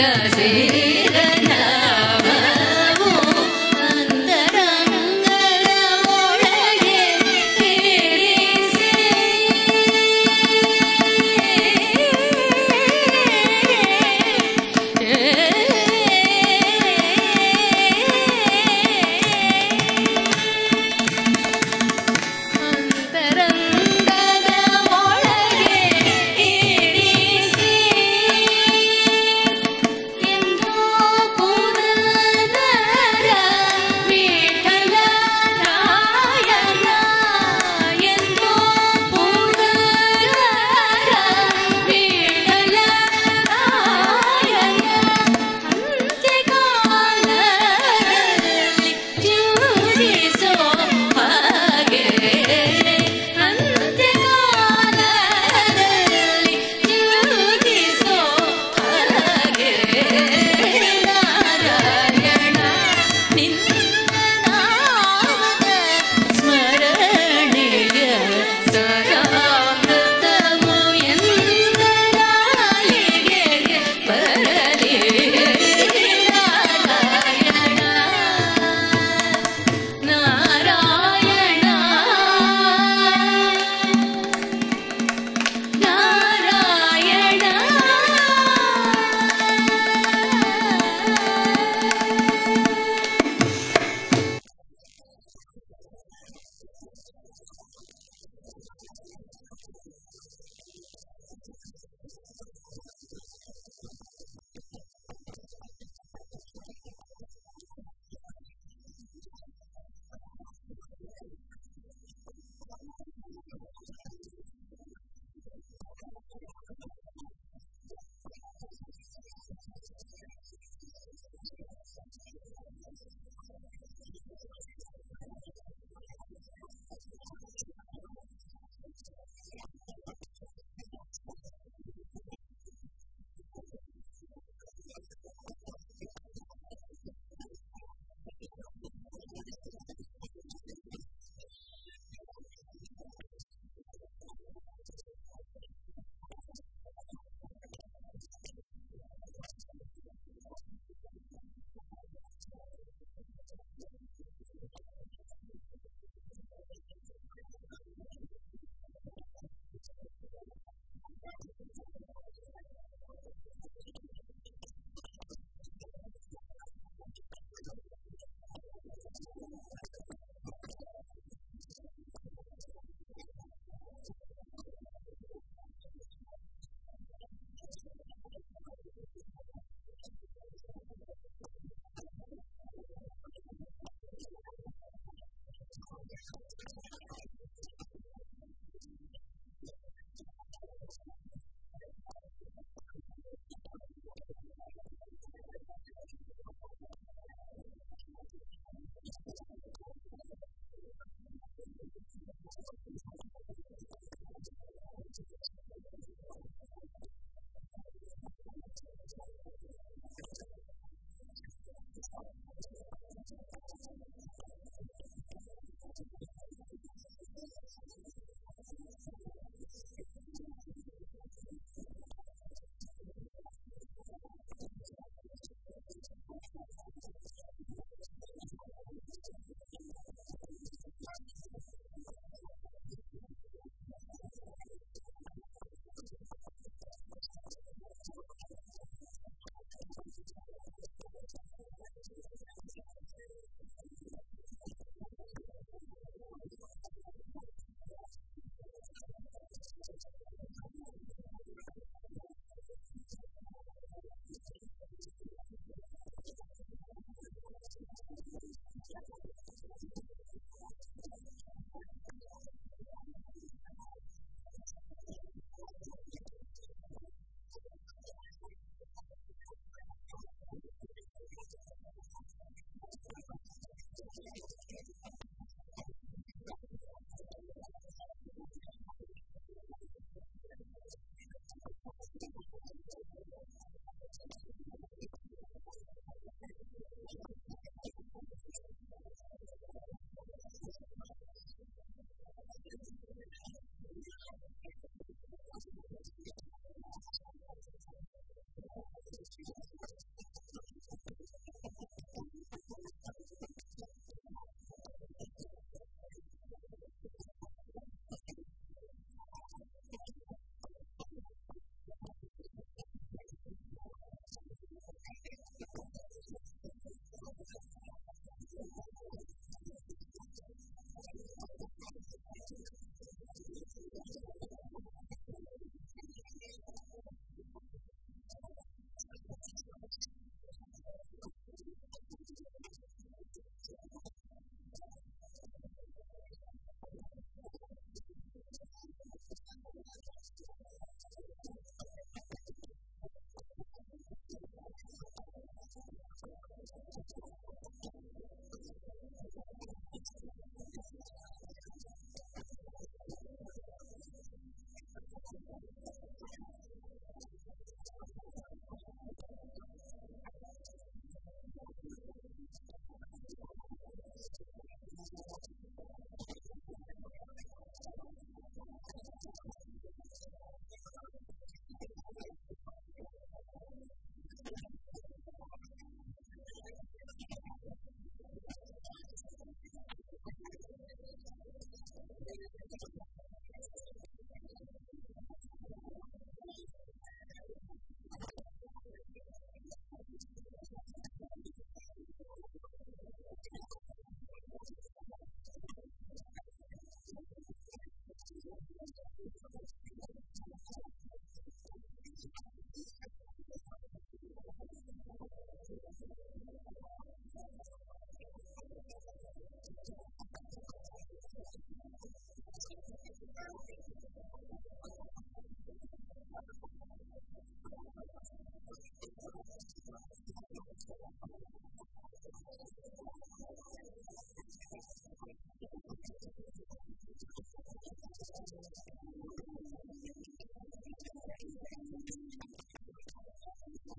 से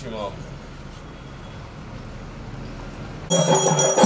します。